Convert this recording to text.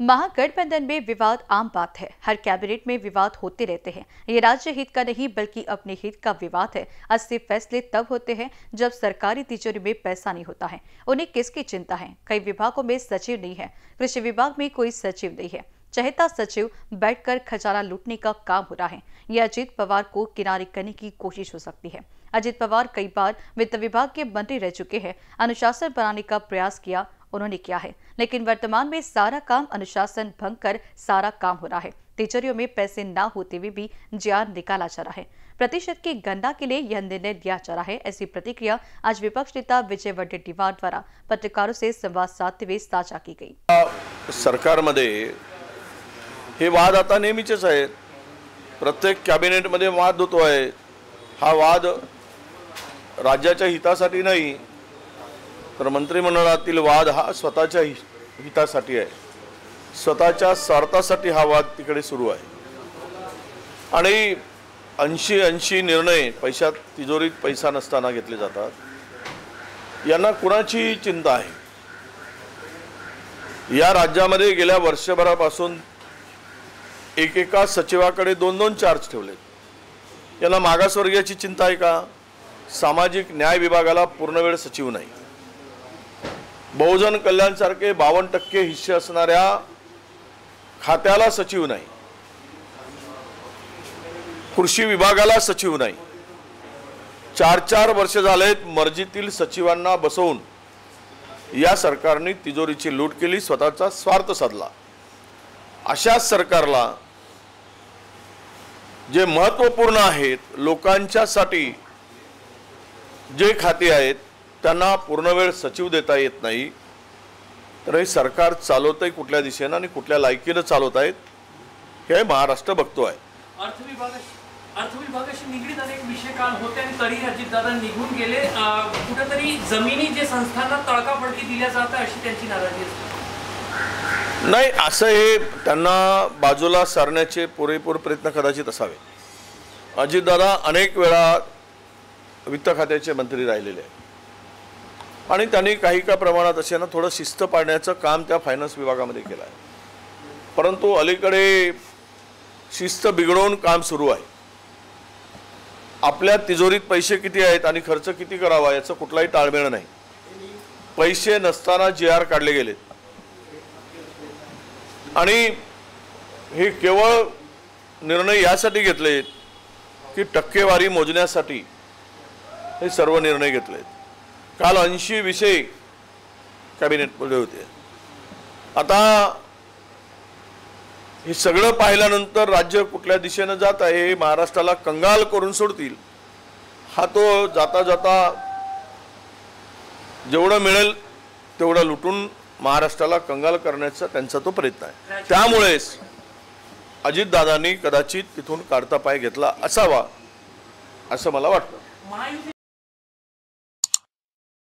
महागठबंधन में विवाद आम बात है। हर कैबिनेट में विवाद होते रहते हैं। ये राज्य हित का नहीं, बल्कि अपने हित का विवाद है। अस्सी फैसले तब होते हैं जब सरकारी तिजोरी में पैसा नहीं होता है। उन्हें किसकी चिंता है? कई विभागों में सचिव नहीं है। कृषि विभाग में कोई सचिव नहीं है। चहेता सचिव बैठकर खजाना लूटने का काम हो रहा है। यह अजीत पवार को किनारे करने की कोशिश हो सकती है। अजीत पवार कई बार वित्त विभाग के मंत्री रह चुके हैं। अनुशासन बनाने का प्रयास किया उन्होंने किया है। लेकिन वर्तमान में सारा काम अनुशासन भंग कर सारा काम हो रहा है। तिजोरियों में पैसे न होते हुए भी जान निकाला जा रहा है। प्रतिशत की गणना के लिए यह निर्णय लिया जा रहा है। ऐसी प्रतिक्रिया आज विपक्ष नेता विजय वडेट्टीवार द्वारा पत्रकारों से संवाद साधते हुए साझा की गई। सरकारमध्ये हे वाद आता नेहमीचेच आहेत। प्रत्येक कॅबिनेटमध्ये वाद होतो आहे हा वाद राज्याच्या हितासाठी नाही तर मंत्रिमंडळातील वाद हा स्वतःच्या हि हितासाठी आहे. स्वतःच्या स्वार्थासाठी हा वाद तिकडे सुरू आहे. आणि ऐंशी ऐंशी निर्णय पैशात तिजोरीत पैसा नसताना घेतले जातात. यांना कुणाची चिंता आहे? या राज्यामध्ये गेल्या वर्षभरापासून एकेका सचिवाकडे दोन दोन चार्ज ठेवलेत. याला मागासवर्गीयाची चिंता आहे का? सामाजिक न्याय विभागाला पूर्णवेळ सचिव नाही. बहुजन कल्याणसारखे बावन्न टक्के हिस्से असणाऱ्या खात्याला सचिव नाही. कृषी विभागाला सचिव नाही. चार चार वर्ष झालेत मर्जीतील सचिवांना बसवून या सरकारने तिजोरीची लूट केली स्वतःचा स्वार्थ साधला. अशाच सरकारला जे महत्त्वपूर्ण आहेत लोकांच्यासाठी जे खाते आहेत त्यांना पूर्णवेळ सचिव देता येत नाही तर हे सरकार चालवतंय कुठल्या दिशेनं आणि कुठल्या लायकीनं चालवत आहेत हे महाराष्ट्र बघतो आहे. अर्थविभागाशी अर्थविभागाशी निगडीत अनेक विषय काल होते आणि तरीही अजितदादा निघून गेले. अं, कुठेतरी जमिनी जे संस्थांना तळकाफडकी दिल्या जातं अशी त्यांची नाराजी असते. नाही असं हे त्यांना बाजूला सारण्याचे पुरेपूर प्रयत्न कदाचित असावे. अजितदादा अनेक वेळा वित्त खात्याचे मंत्री राहिलेले आहेत. आणि त्यांनी काही का प्रमाणात असे ना थोडं शिस्त पाळण्याचं काम त्या फायनान्स विभागामध्ये केलं आहे. परंतु अलीकडे शिस्त बिघडवून काम सुरू आहे. आपल्या तिजोरीत पैसे किती आहेत आणि खर्च किती करावा याचं कुठलाही ताळमेळ नाही. पैसे नसताना जी आर काढले गेलेत. आणि हे केवळ निर्णय यासाठी घेतलेत की टक्केवारी मोजण्यासाठी हे सर्व निर्णय घेतलेत. काल ऐंशी विषय कॅबिनेटमध्ये होते. आता हे सगळं पाहिल्यानंतर राज्य कुठल्या दिशेनं जात आहे हे महाराष्ट्राला कंगाल करून सोडतील हा तो जाता जाता जेवढं मिळेल तेवढं लुटून महाराष्ट्राला कंगाल करण्याचा त्यांचा तो प्रयत्न आहे. त्यामुळेच अजितदादांनी कदाचित तिथून काढता पाय घेतला असावा असं मला वाटतं.